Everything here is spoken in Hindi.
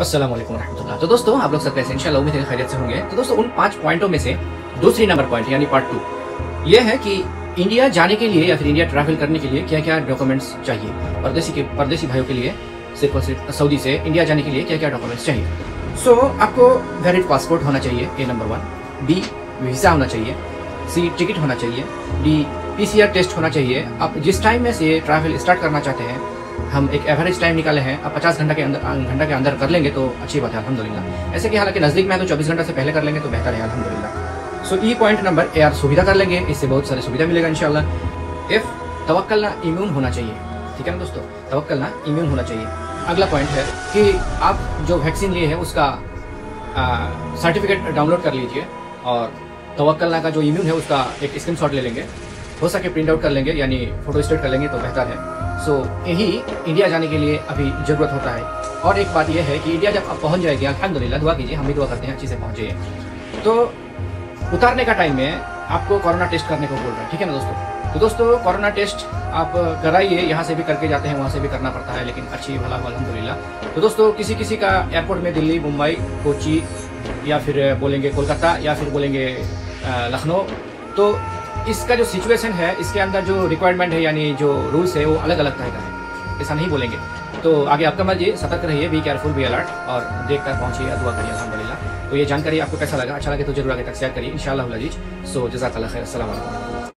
अस्सलाम वालेकुम रहमतुल्लाह तो दोस्तों आप लोग सब कैसे इंशाल्लाह उम्मीद है खैरियत से होंगे। तो दोस्तों उन पाँच पॉइंटों में से दूसरी नंबर पॉइंट यानी पार्ट टू ये है कि इंडिया जाने के लिए या फिर इंडिया ट्रैवल करने के लिए क्या क्या डॉक्यूमेंट्स चाहिए? परदेसी के परदेसी भाइयों के लिए सिर्फ़ और सिर्फ़ सऊदी से इंडिया जाने के लिए क्या क्या डॉक्यूमेंट्स चाहिए? सो so, आपको वैलिड पासपोर्ट होना चाहिए A number one B visa होना चाहिए. सी टिकट होना चाहिए. डी पीसीआर टेस्ट होना चाहिए. आप जिस टाइम में से ट्रैवल स्टार्ट करना चाहते हैं हम एक एवरेज टाइम निकाले हैं अब पचास घंटा के अंदर घंटा के अंदर कर लेंगे तो अच्छी बात है अलहमदिल्ला ऐसे कि हालाँकि नज़दीक में है तो चौबीस घंटा से पहले कर लेंगे तो बेहतर है अलहमदिल्ला so E point number A R सुविधा कर लेंगे, इससे बहुत सारी सुविधा मिलेगा इनशाला इफ़ तवक्लना इम्यून होना चाहिए, ठीक है ना दोस्तों? तवक्लना इम्यून होना चाहिए। अगला पॉइंट है कि आप जो वैक्सीन लिए हैं, उसका सर्टिफिकेट डाउनलोड कर लीजिए और तवक्लना का जो इम्यून है, उसका एक स्क्रीन ले लेंगे। हो सके प्रिंट आउट कर लेंगे, यानी फ़ोटो स्टेट कर लेंगे तो बेहतर है। सो यही इंडिया जाने के लिए अभी ज़रूरत होता है। और एक बात यह है कि इंडिया जब आप पहुँच जाएगी अलहमदिल्ला दुआ कीजिए, हम भी दुआ करते हैं, अच्छी से पहुँचे। तो उतारने का टाइम में आपको कोरोना टेस्ट करने को बोल रहे हैं, ठीक है ना दोस्तों? तो दोस्तों कोरोना टेस्ट आप कराइए, यहाँ से भी करके जाते हैं, वहाँ से भी करना पड़ता है, लेकिन अच्छी भला हुआ अलहमदिल्ला तो दोस्तों, किसी किसी का एयरपोर्ट में दिल्ली, मुंबई, कोची, या फिर बोलेंगे कोलकाता, या फिर बोलेंगे लखनऊ तो इसका जो सिचुएशन है, इसके अंदर जो रिक्वायरमेंट है, यानी जो रूल्स है, वो अलग अलग तरह का है। ऐसा नहीं बोलेंगे। तो आगे आपका मर्ज़ी सतर्क रहिए बी केयरफुल बी अलर्ट और देख कर पहुँचिए, दुआ करिए अलहमदिल्ला तो ये जानकारी आपको कैसा लगा? अच्छा लगे तो ज़रूर आगे तक शेयर करिए। इन शाला सो जजाक खैर। असल